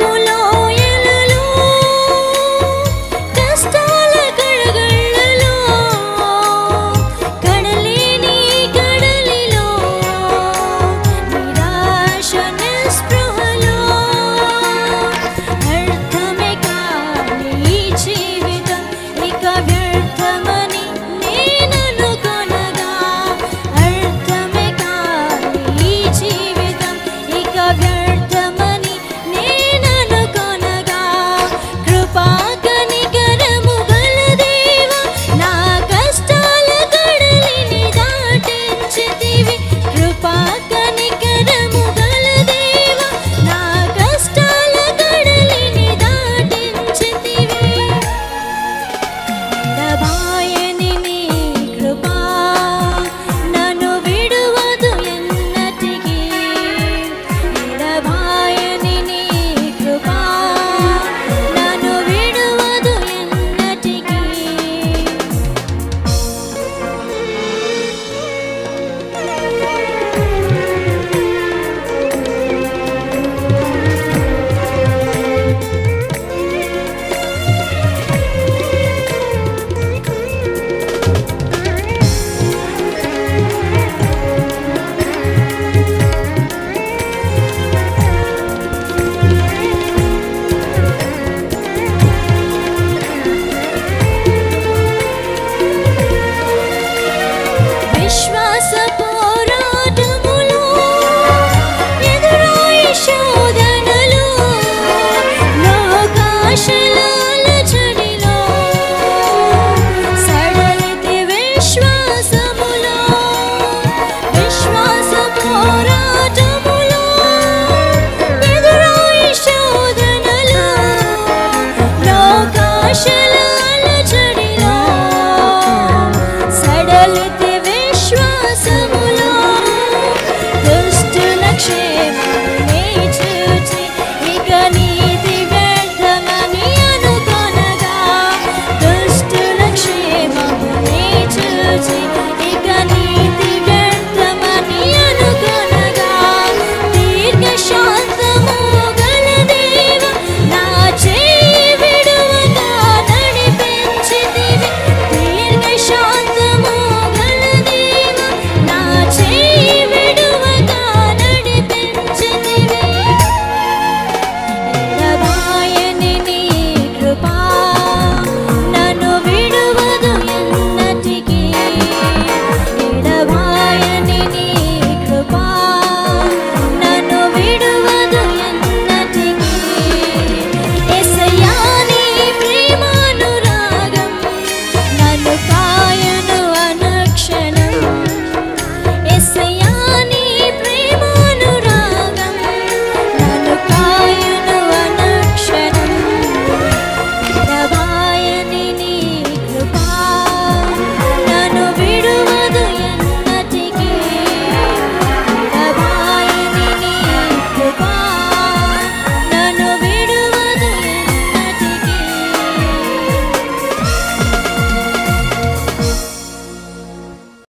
pulau